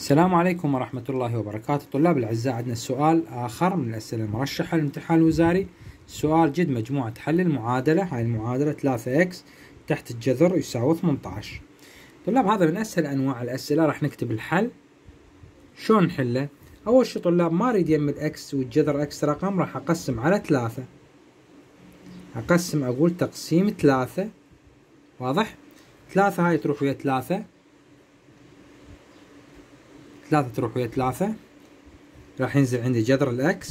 السلام عليكم ورحمة الله وبركاته. طلاب الأعزاء عندنا سؤال آخر من الأسئلة المرشحة للامتحان الوزاري. سؤال جد مجموعة حل المعادلة هاي المعادلة 3 x تحت الجذر يساوي 18 طلاب هذا من أسهل أنواع الأسئلة راح نكتب الحل. شلون نحله؟ أول شي طلاب ما أريد يم ال x والجذر x رقم راح أقسم على ثلاثة. أقسم أقول تقسيم ثلاثة. واضح؟ ثلاثة هاي تروح ويا ثلاثة. ثلاثة تروح ويا ثلاثة. راح ينزل عندي جذر الأكس.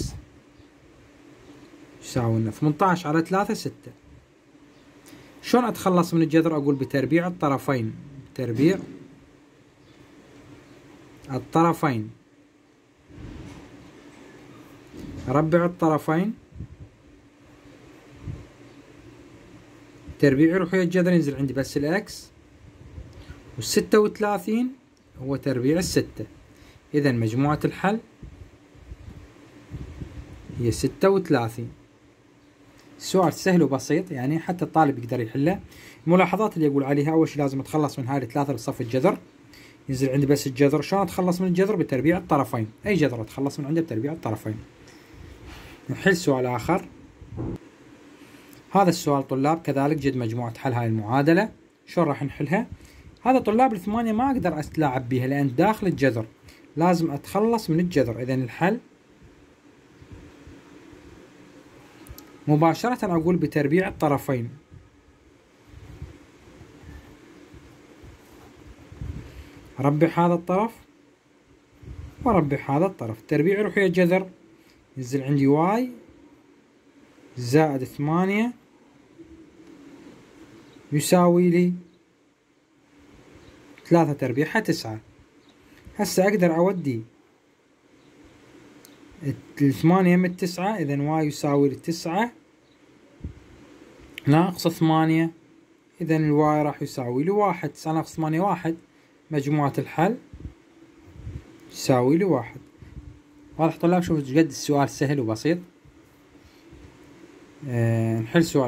يساوي لنا؟ 18 على ثلاثة ستة. شلون أتخلص من الجذر؟ أقول بتربيع الطرفين. تربيع الطرفين. أربع الطرفين. تربيع يروح ويا الجذر ينزل عندي بس الأكس. والستة وثلاثين هو تربيع الستة. إذا مجموعة الحل هي ستة وثلاثين. السؤال سهل وبسيط يعني حتى الطالب يقدر يحله. الملاحظات اللي يقول عليها أول شيء لازم أتخلص من هاي الثلاثة لصف الجذر. ينزل عندي بس الجذر. شلون أتخلص من الجذر؟ بتربيع الطرفين. أي جذر أتخلص من عنده؟ بتربيع الطرفين. نحل سؤال آخر. هذا السؤال طلاب كذلك جد مجموعة حل هاي المعادلة. شلون راح نحلها؟ هذا طلاب الثمانية ما أقدر أتلاعب بها لأن داخل الجذر. لازم أتخلص من الجذر. إذا الحل مباشرة أقول بتربيع الطرفين. أربع هذا الطرف وأربع هذا الطرف. تربيع يروح الجذر. ينزل عندي y زائد ثمانية يساوي لي ثلاثة تربيعها تسعة. هسه أقدر أودي الثمانية من التسعة إذا y يساوي لتسعة ناقص ثمانية إذا ال y راح يساوي لي واحد. تسعة ناقص ثمانية واحد مجموعة الحل يساوي لي واحد. واضح طلاب؟ شوفوا قد السؤال سهل وبسيط. أه نحل سؤال.